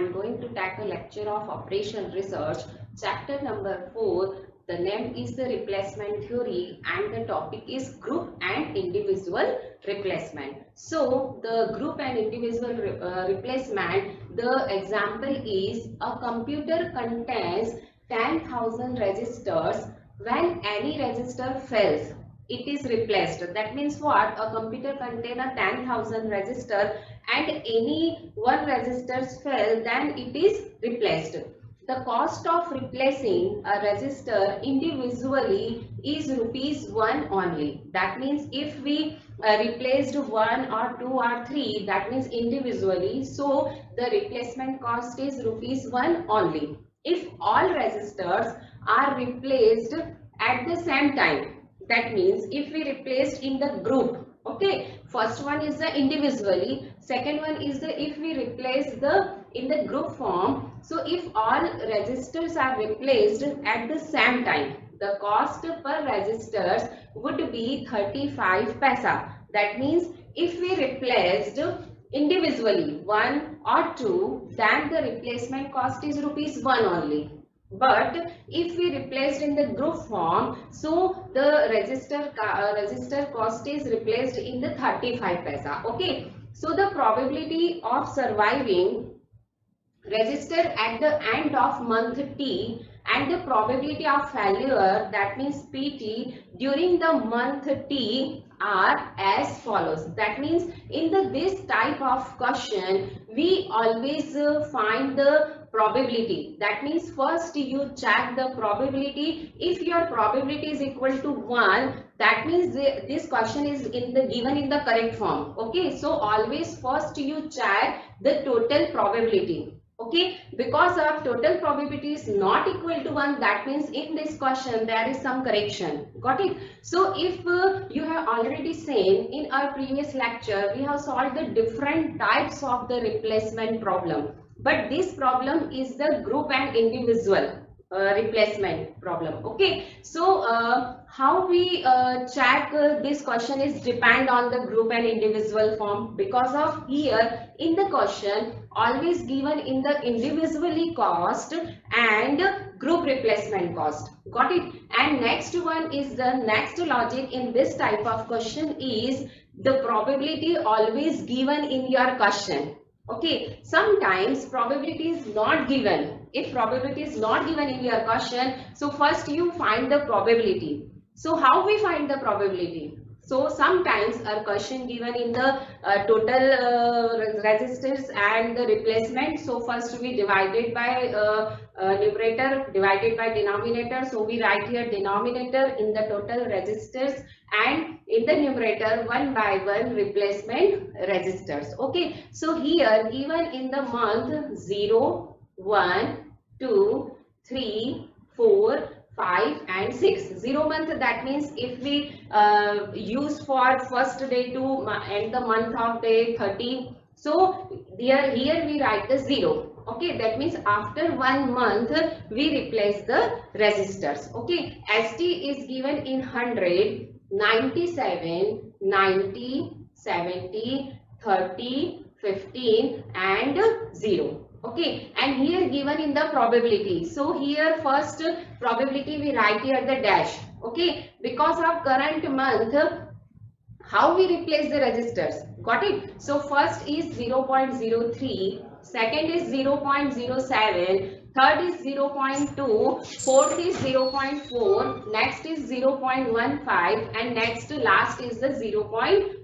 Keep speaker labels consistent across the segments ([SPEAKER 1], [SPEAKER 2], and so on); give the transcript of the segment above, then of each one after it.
[SPEAKER 1] am going to tackle lecture of operation research chapter number 4. The name is the replacement theory and the topic is group and individual replacement. So the group and individual re uh, replacement the example is a computer contains 10,000 registers when any register fails it is replaced. That means what? A computer contain a 10,000 register and any one registers fail then it is replaced. The cost of replacing a register individually is rupees 1 only. That means if we uh, replaced 1 or 2 or 3 that means individually so the replacement cost is rupees 1 only. If all registers are replaced at the same time that means if we replaced in the group, okay, first one is the individually, second one is the if we replace the in the group form. So if all registers are replaced at the same time, the cost per registers would be 35 paisa. That means if we replaced individually one or two, then the replacement cost is rupees 1 only but if we replaced in the group form so the register uh, register cost is replaced in the 35 paisa okay? So the probability of surviving register at the end of month t and the probability of failure that means pt during the month t are as follows. That means in the this type of question we always uh, find the probability. That means first you check the probability. If your probability is equal to 1, that means this question is in the given in the correct form. Okay, so always first you check the total probability okay because of total probability is not equal to 1 that means in this question there is some correction got it so if uh, you have already seen in our previous lecture we have solved the different types of the replacement problem but this problem is the group and individual uh, replacement problem okay? So uh, how we uh, check uh, this question is depend on the group and individual form. Because of here in the question always given in the individually cost and group replacement cost. Got it? And next one is the next logic in this type of question is the probability always given in your question Okay, sometimes probability is not given. If probability is not given in your question, so first you find the probability. So how we find the probability? So sometimes a question given in the uh, total uh, registers and the replacement. So first we divided by uh, uh, numerator divided by denominator. So we write here denominator in the total registers and in the numerator one by one replacement registers. Okay. So here given in the month 0, 1, 2, 3, 4, 5 and 6 0 month that means if we uh, use for first day to end the month of day 30 so here here we write the 0 okay that means after one month we replace the resistors okay st is given in 100 97 90 70 30 15 and 0 okay and here given in the probability. So here first probability we write here the dash. Okay because of current month how we replace the registers? Got it? So first is 0.03 second is 0.07 third is 0.2 fourth is 0.4 next is 0.15 and next to last is the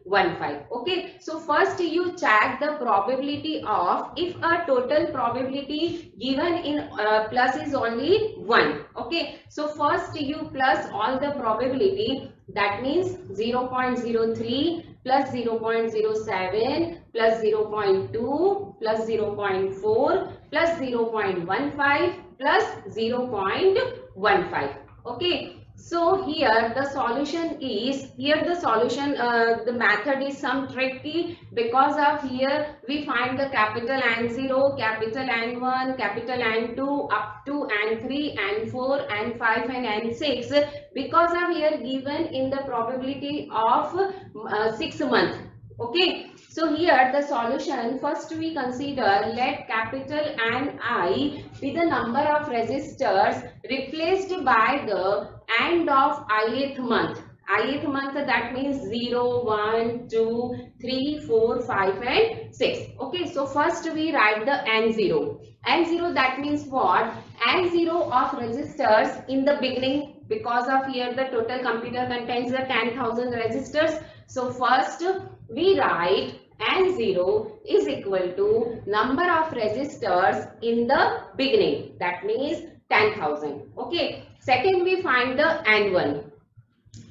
[SPEAKER 1] 0.15 okay so first you check the probability of if a total probability given in uh, plus is only 1 okay so first you plus all the probability that means 0.03 plus 0.07 plus 0.2 plus 0.4 plus 0.15 plus 0.15 okay so here the solution is here the solution uh, the method is some tricky because of here we find the capital N0 capital N1 capital N2 up to N3 N4 N5 and N6 because of here given in the probability of uh, 6 month. Okay So here the solution, first we consider let capital N I be the number of resistors replaced by the end of ith month. ith month that means 0, 1, 2, 3, 4, 5 and 6. Okay, so first we write the N0. N0 that means what? N0 of resistors in the beginning because of here the total computer contains the 10,000 resistors. So first we write N0 is equal to number of resistors in the beginning. That means 10,000. Okay. Second, we find the N1.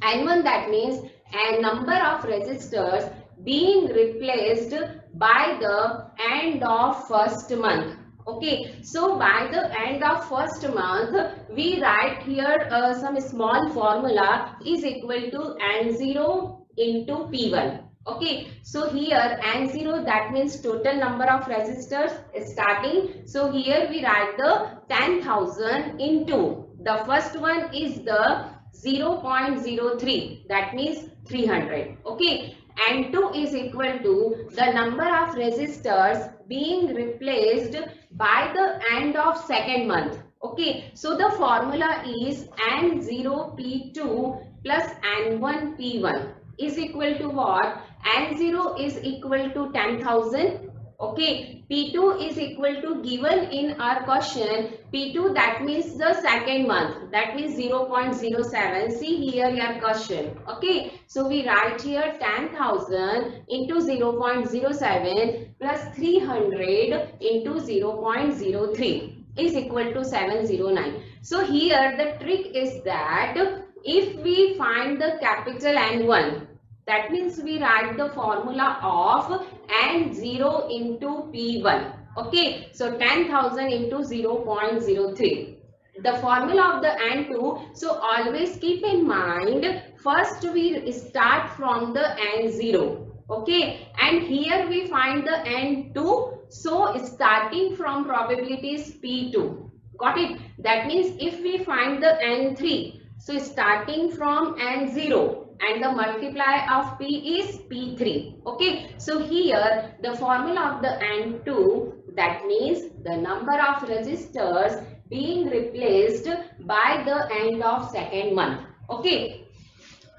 [SPEAKER 1] N1 that means a number of resistors being replaced by the end of first month. Okay, so by the end of first month, we write here uh, some small formula is equal to N0 into P1. Okay, so here N0 that means total number of resistors starting. So here we write the 10,000 into. The first one is the 0.03 that means 300. Okay, and 2 is equal to the number of resistors being replaced by the end of second month. Okay, so the formula is N0P2 plus N1P1 is equal to what? N0 is equal to 10,000. Okay, P2 is equal to given in our question. P2 that means the second month. That means 0.07. See here your question. Okay, so we write here 10,000 into 0.07 plus 300 into 0.03 is equal to 709. So here the trick is that if we find the capital N1 that means we write the formula of N0 into P1. Okay, so 10,000 into 0.03. The formula of the N2, so always keep in mind, first we start from the N0. Okay, and here we find the N2, so starting from probabilities P2. Got it? That means if we find the N3, so starting from N0, and the multiply of P is P3. Okay. So here the formula of the N2 that means the number of resistors being replaced by the end of second month. Okay.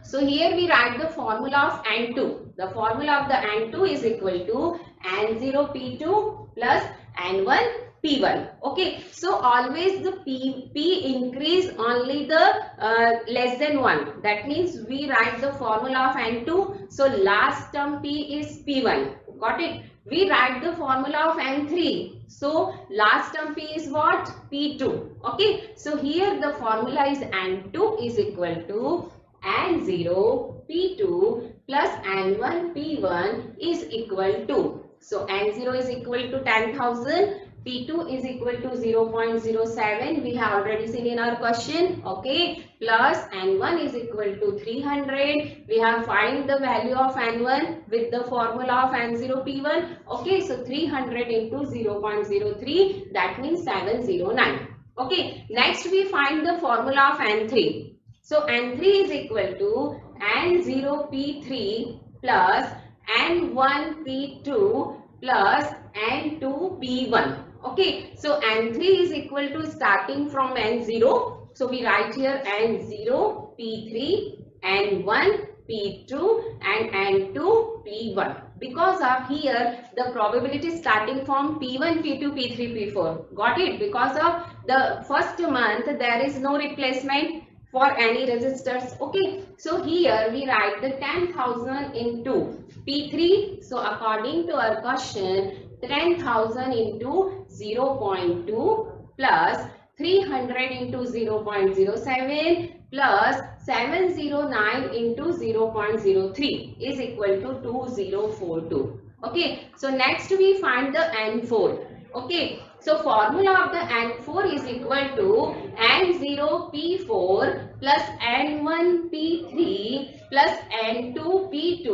[SPEAKER 1] So here we write the formula of N2. The formula of the N2 is equal to N0P2 plus N1 P1. Okay, so always the P, P increase only the uh, less than 1. That means we write the formula of N2. So last term P is P1. Got it? We write the formula of N3. So last term P is what? P2. Okay, so here the formula is N2 is equal to N0 P2 plus N1 P1 is equal to. So N0 is equal to 10,000 P2 is equal to 0.07 we have already seen in our question. Okay plus N1 is equal to 300 we have find the value of N1 with the formula of N0 P1 okay so 300 into 0.03 that means 709 okay next we find the formula of N3 so N3 is equal to N0 P3 plus N1 P2 plus N2 P1 Okay, so N3 is equal to starting from N0. So we write here N0, P3, N1, P2 and N2, P1. Because of here, the probability starting from P1, P2, P3, P4. Got it? Because of the first month, there is no replacement for any resistors. Okay, so here we write the 10,000 into P3. So according to our question, 10,000 into 0.2 plus 300 into 0.07 plus 709 into 0.03 is equal to 2042. Okay, so next we find the N4. Okay, so formula of the N4 is equal to N0P4 plus N1P3 plus N2P2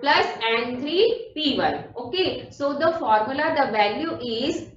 [SPEAKER 1] plus N3P1. Okay, so the formula, the value is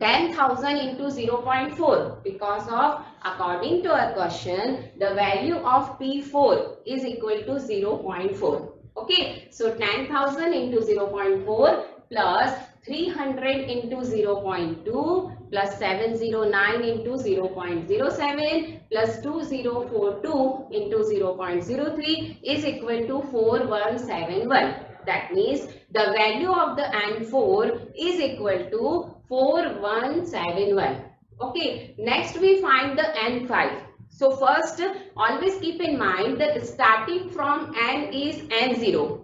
[SPEAKER 1] 10,000 into 0.4 because of according to our question the value of P4 is equal to 0.4. Okay, so 10,000 into 0.4 plus 300 into 0.2 plus 709 into 0.07 plus 2042 into 0.03 is equal to 4171. That means the value of the N4 is equal to 4171. Okay, next we find the N5. So first always keep in mind that starting from N is N0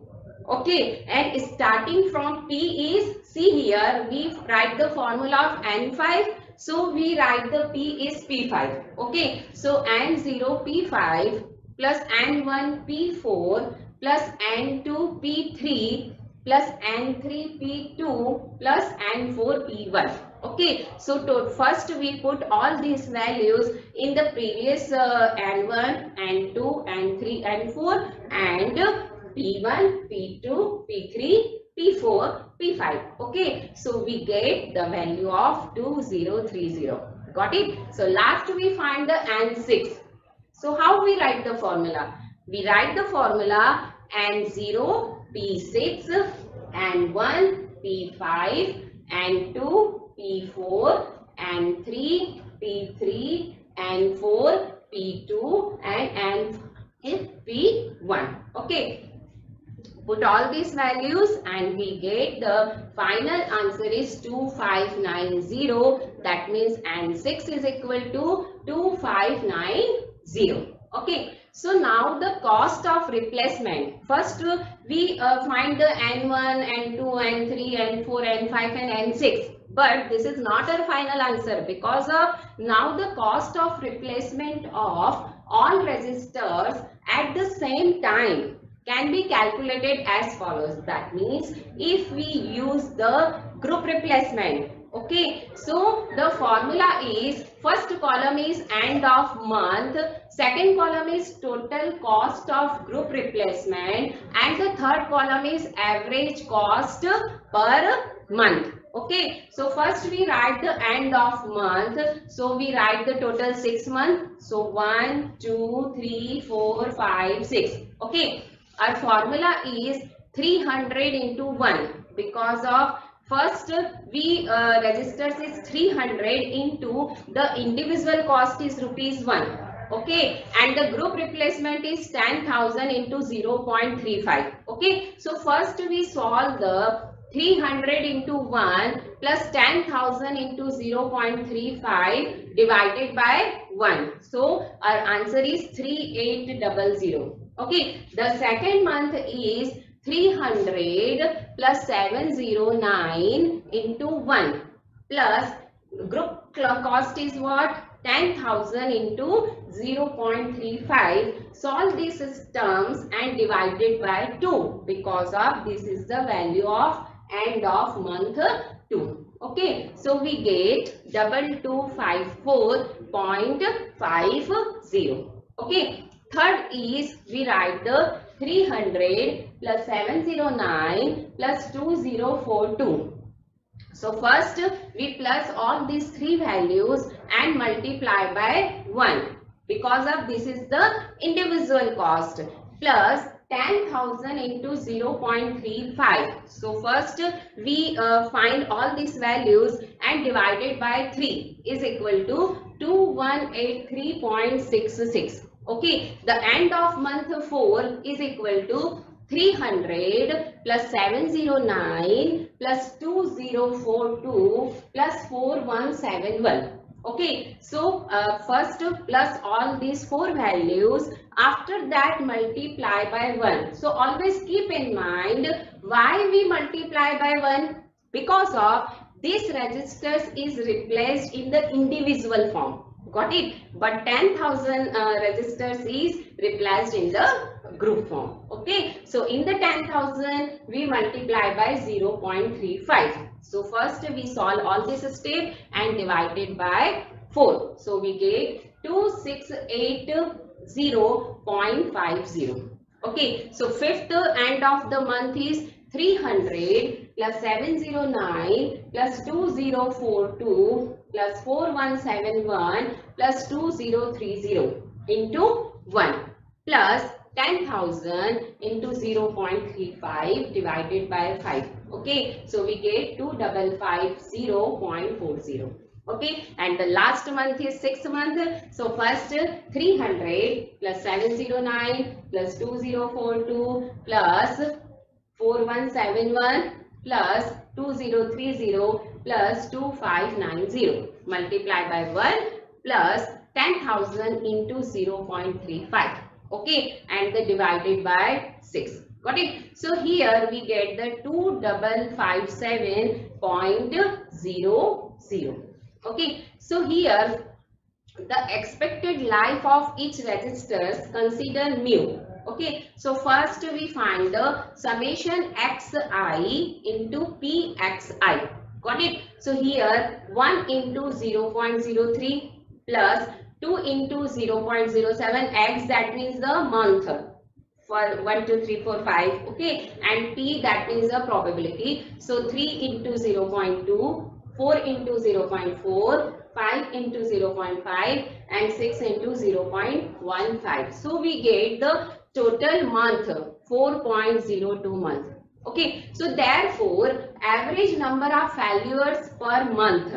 [SPEAKER 1] okay and starting from p is see here we write the formula of n5 so we write the p is p5 okay? So n0 p5 plus n1 p4 plus n2 p3 plus n3 p2 plus n4 p1 okay? So to first we put all these values in the previous uh, n1 n2 n3 n4 and P1, P2, P3, P4, P5. Okay, so we get the value of 2030. Got it? So last we find the N6. So how we write the formula? We write the formula N0, P6, N1, P5, N2, P4, N3, P3, N4, P2 and N P1. Okay, Put all these values and we get the final answer is 2590. That means N6 is equal to 2590. Okay. So now the cost of replacement. First we uh, find the N1, N2, N3, N4, N5 and N6 but this is not our final answer because of now the cost of replacement of all resistors at the same time can be calculated as follows. That means if we use the group replacement. Okay, so the formula is first column is end of month, second column is total cost of group replacement and the third column is average cost per month okay so first we write the end of month so we write the total six month so one two three four five six okay our formula is 300 into 1 because of first we uh, registers is 300 into the individual cost is rupees 1 okay? And the group replacement is 10000 into 0.35 okay? So first we solve the 300 into 1 plus 10,000 into 0.35 divided by 1. So our answer is 3800. Okay, the second month is 300 plus 709 into 1 plus group cost is what? 10,000 into 0.35. Solve these terms and divide it by 2 because of this is the value of end of month 2. Okay, so we get double two five four point five zero. Okay, Third is we write the 300 plus 709 plus 2042. So first we plus all these three values and multiply by 1 because of this is the individual cost plus 10,000 into 0.35. So first we uh, find all these values and divided by 3 is equal to 2183.66. Okay, the end of month 4 is equal to 300 plus 709 plus 2042 plus 4171. Okay, so uh, first plus all these four values after that multiply by 1. So always keep in mind why we multiply by 1 because of this registers is replaced in the individual form got it. But 10000 uh, registers is replaced in the group form. Okay? So in the 10000 we multiply by 0.35 so first we solve all this step and divide it by 4 so we get 2680.50 okay? So fifth end of the month is 300 plus 709 plus 2042 plus 4171 plus 2030 into 1 plus 10,000 into 0.35 divided by 5. Okay, so we get 2550.40. Okay, and the last month is 6 month. So first 300 plus 709 plus 2042 plus 4171 plus 2030 plus 2590 multiplied by 1 plus 10,000 into 0.35 okay? And the divided by 6 got it? So here we get the 2557.00 okay? So here the expected life of each registers consider mu. Okay? So first we find the summation xi into pxi got it? So here 1 into 0.03 plus 2 into 0.07 x that means the month for 1 2 3 4 5 okay? And p that means the probability. So 3 into 0.2 4 into 0.4 5 into 0.5 and 6 into 0.15 so we get the total month 4.02 month okay so therefore average number of failures per month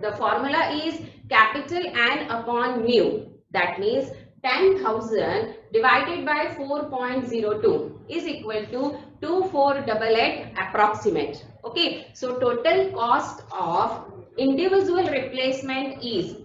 [SPEAKER 1] the formula is capital N upon mu. That means 10,000 divided by 4.02 is equal to 2488 approximate. Okay. So total cost of individual replacement is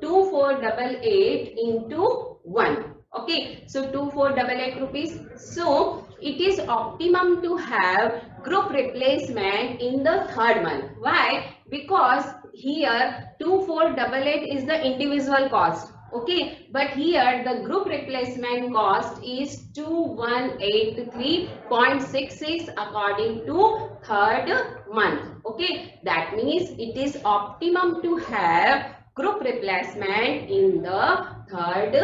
[SPEAKER 1] 2488 into 1. Okay. So 2488 rupees. So it is optimum to have group replacement in the third month. Why? Because here 2488 is the individual cost. Okay? But here the group replacement cost is 2183.66 according to third month. Okay? That means it is optimum to have group replacement in the third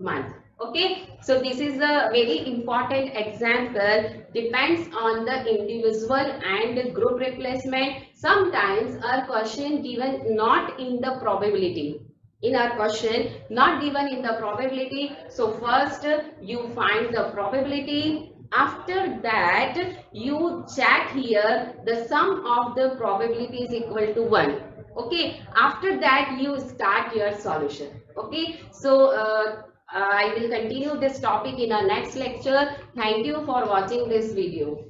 [SPEAKER 1] month okay? So this is a very important example depends on the individual and group replacement. Sometimes our question given not in the probability. In our question not given in the probability. So first you find the probability. After that you check here the sum of the probability is equal to 1 okay? After that you start your solution. Okay? So uh, Uh, I will continue this topic in our next lecture. Thank you for watching this video.